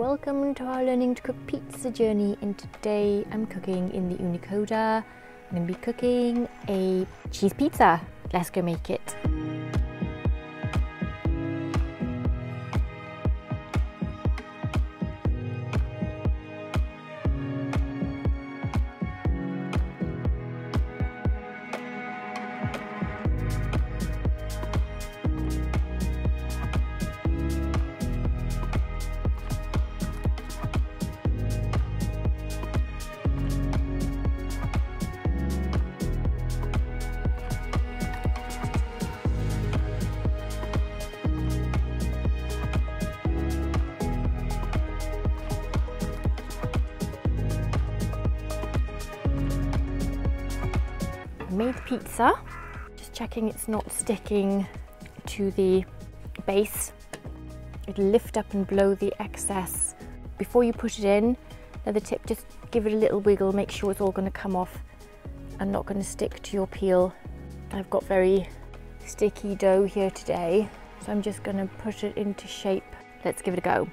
welcome to our learning to cook pizza journey and today I'm cooking in the Ooni Koda. I'm going to be cooking a cheese pizza. Let's go make it. Pizza. Just checking it's not sticking to the base. It'll lift up and blow the excess. Before you put it in, another tip, just give it a little wiggle, make sure it's all gonna come off and not gonna stick to your peel. I've got very sticky dough here today, so I'm just gonna put it into shape. Let's give it a go.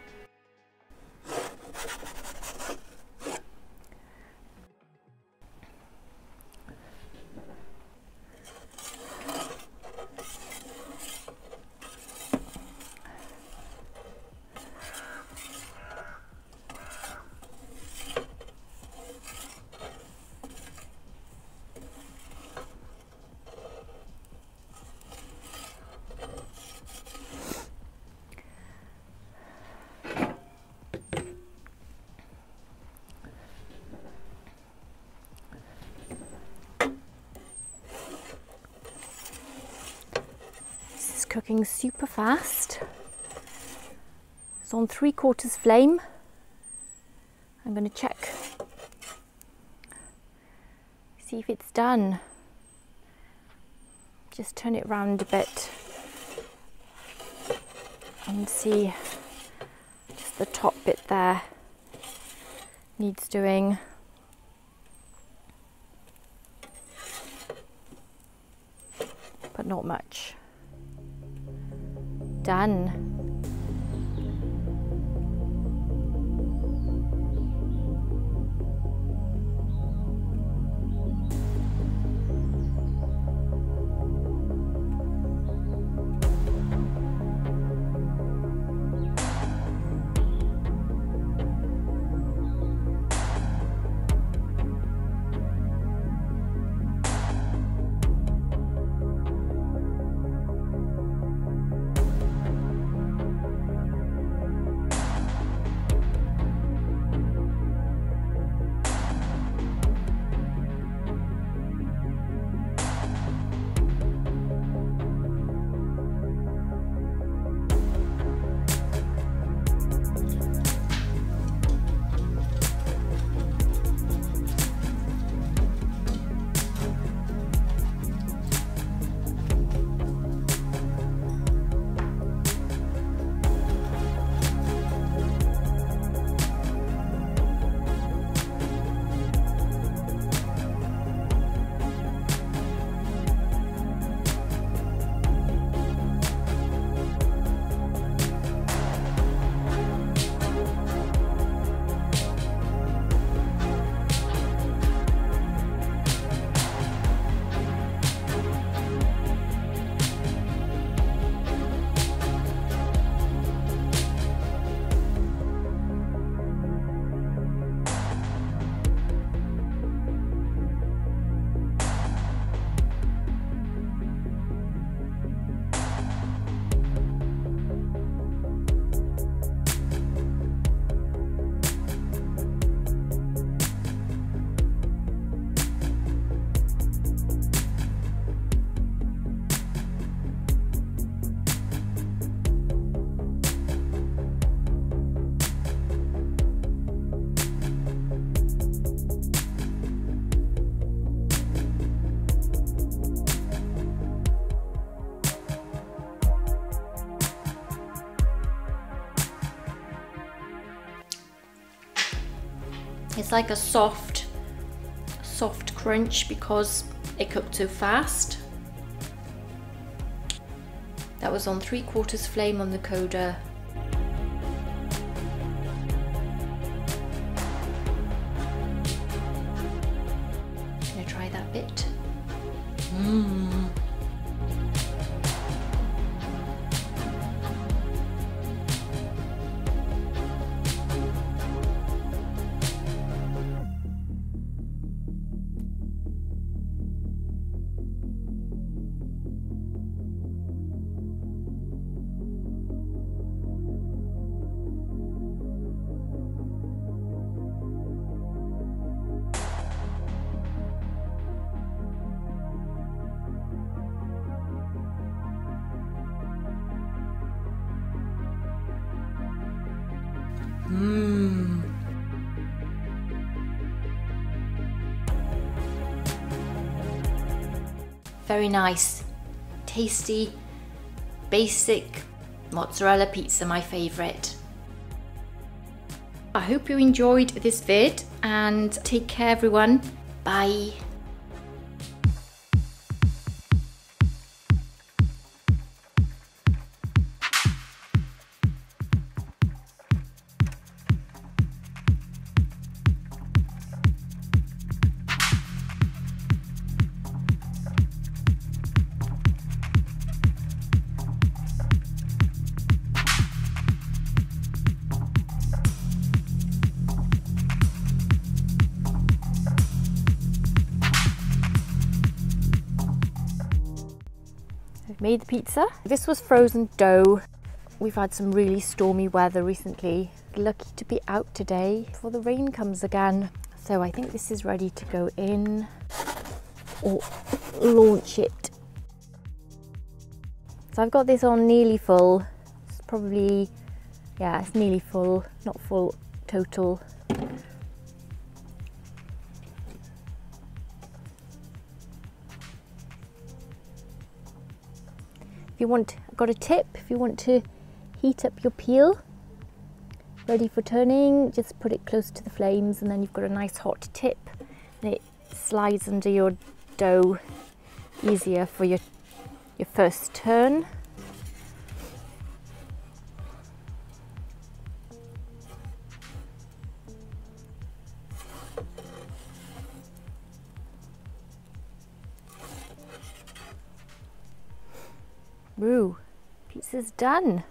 Cooking super fast. It's on three quarters flame. I'm going to check, see if it's done. Just turn it round a bit and see just the top bit there needs doing. But not much done. It's like a soft, soft crunch because it cooked too fast. That was on three quarters flame on the Koda. Gonna try that bit. Mmm. Very nice, tasty, basic mozzarella pizza, my favourite. I hope you enjoyed this vid and take care everyone. Bye. Made the pizza. This was frozen dough. We've had some really stormy weather recently. Lucky to be out today before the rain comes again. So I think this is ready to go in or launch it. So I've got this on nearly full. It's probably, yeah, it's nearly full, not full total. If you want, I've got a tip, if you want to heat up your peel, ready for turning, just put it close to the flames and then you've got a nice hot tip and it slides under your dough easier for your, your first turn. Woo, pizza's done.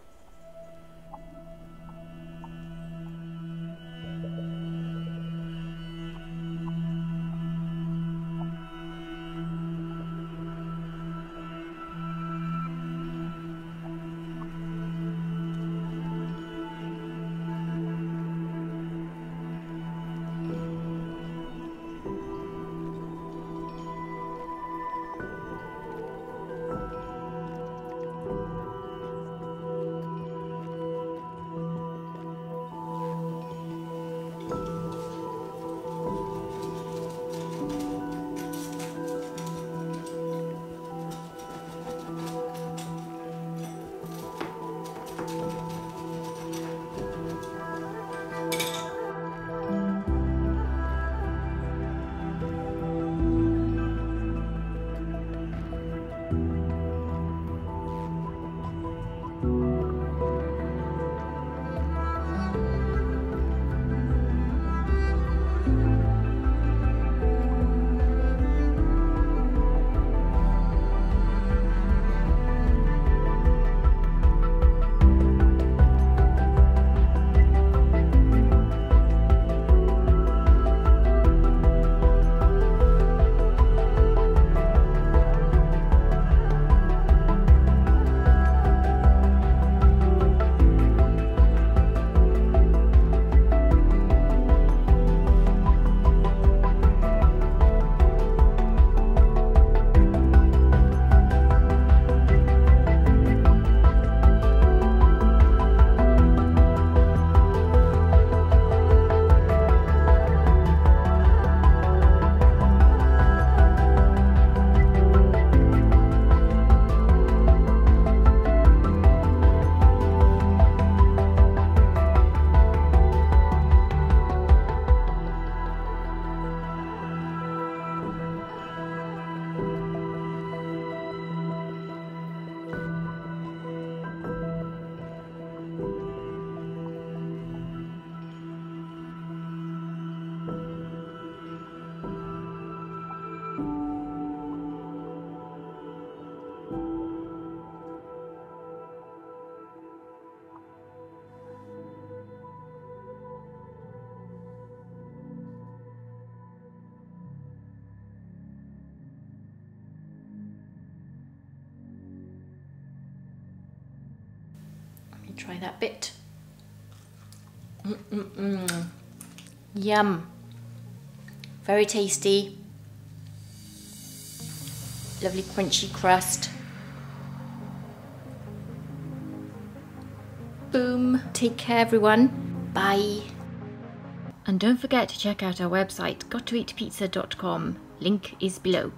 Try that bit. Mm -mm -mm. Yum. Very tasty. Lovely crunchy crust. Boom. Take care everyone. Bye. And don't forget to check out our website, gottoeatpizza.com. Link is below.